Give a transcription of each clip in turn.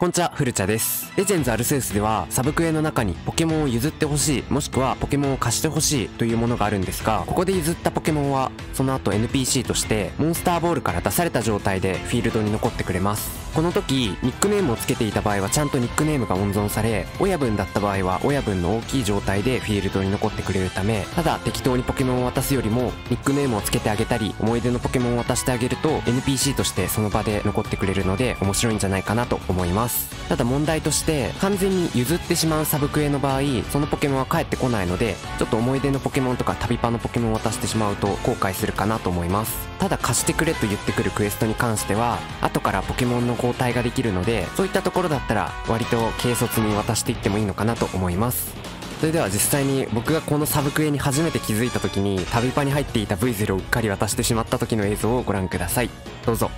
こんにちは、フルチャです。レジェンズアルセウスでは、サブクエの中にポケモンを譲ってほしい、もしくはポケモンを貸してほしいというものがあるんですが、ここで譲ったポケモンは、その後 NPC として、モンスターボールから出された状態でフィールドに残ってくれます。この時、ニックネームをつけていた場合はちゃんとニックネームが温存され、親分だった場合は親分の大きい状態でフィールドに残ってくれるため、ただ適当にポケモンを渡すよりも、ニックネームをつけてあげたり、思い出のポケモンを渡してあげると、NPC としてその場で残ってくれるので、面白いんじゃないかなと思います。ただ問題として、完全に譲ってしまうサブクエの場合、そのポケモンは帰ってこないので、ちょっと思い出のポケモンとか旅パのポケモンを渡してしまうと後悔するかなと思います。ただ貸してくれと言ってくるクエストに関しては、後からポケモンの交代ができるので、そういったところだったら、割と軽率に渡していってもいいのかなと思います。それでは実際に僕がこのサブクエに初めて気づいた時に旅パに入っていた V ゼルをうっかり渡してしまった時の映像をご覧ください。どうぞ。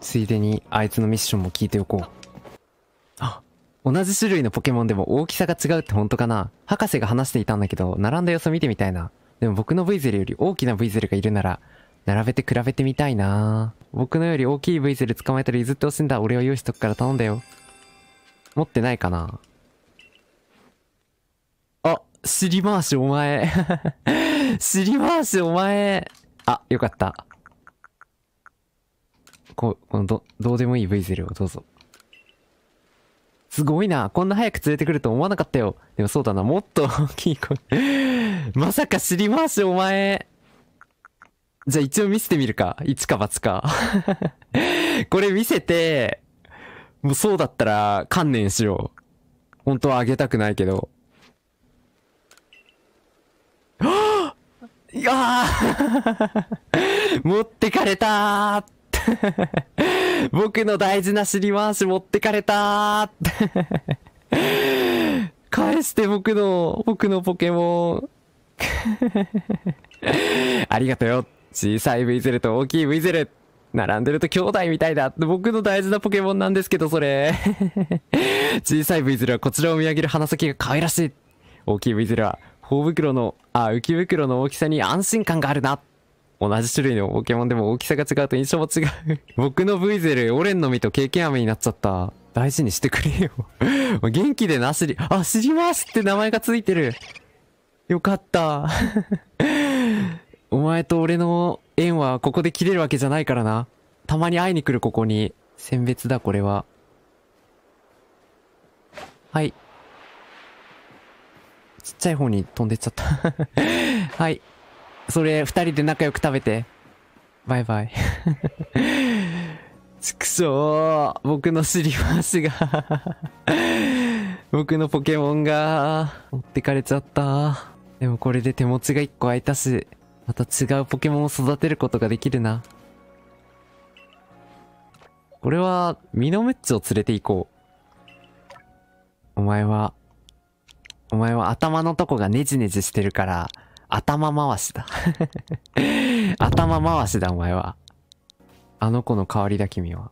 ついでにあいつのミッションも聞いておこう。あ、同じ種類のポケモンでも大きさが違うって本当かな博士が話していたんだけど、並んだ様子見てみたいな。でも僕の V ゼルより大きな V ゼルがいるなら、並べて比べてみたいな僕のより大きい V ゼル捕まえたら譲ってほしいんだ。俺は用意しとくから頼んだよ。持ってないかなあ、尻回しお前。尻回しお前。あ、よかった。こう、このど、どうでもいい V ゼルをどうぞ。すごいな。こんな早く連れてくると思わなかったよ。でもそうだな。もっと大きい子。まさか尻回しお前。じゃあ一応見せてみるか。一か八か。これ見せて、もうそうだったら観念しよう。本当はあげたくないけど。はぁいやー 持ってかれた 僕の大事な尻回し持ってかれた返して僕の、僕のポケモン。ありがとうよ。小さい V ゼルと大きい V ゼル。並んでると兄弟みたいだ。僕の大事なポケモンなんですけど、それ。小さい V ゼルはこちらを見上げる鼻先が可愛らしい。大きい V ゼルは、頬袋の、あ、浮き袋の大きさに安心感があるな。同じ種類のポケモンでも大きさが違うと印象も違う。僕の V ゼル、オレンの実と経験飴になっちゃった。大事にしてくれよ。元気でなしり、あ、知りますって名前がついてる。よかった。お前と俺の縁はここで切れるわけじゃないからな。たまに会いに来るここに。選別だ、これは。はい。ちっちゃい方に飛んでっちゃった。はい。それ、二人で仲良く食べて。バイバイ。くしょう。僕の尻回しが 僕のポケモンが持ってかれちゃった。でもこれで手持ちが一個空いたし、また違うポケモンを育てることができるな。これは、ミノムッチを連れて行こう。お前は、お前は頭のとこがネジネジしてるから、頭回しだ。頭回しだ、お前は。あの子の代わりだ、君は。